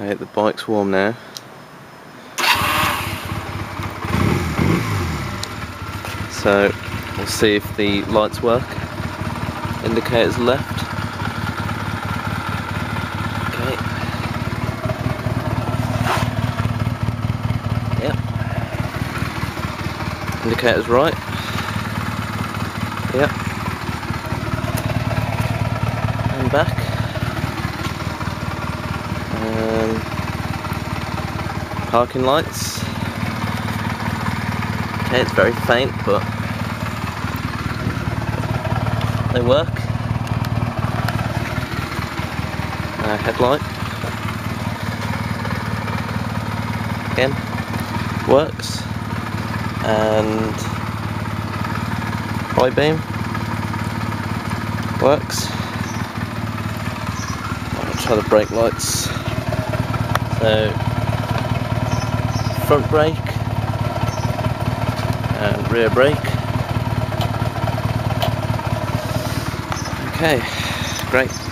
Okay, the bike's warm now. So we'll see if the lights work. Indicators left. Okay. Yep. Indicators right. Yep. And back. Parking lights. Okay, it's very faint, but they work. Uh, headlight. Again, works. And high beam works. I'll try the brake lights. So, front brake and rear brake. Okay, great.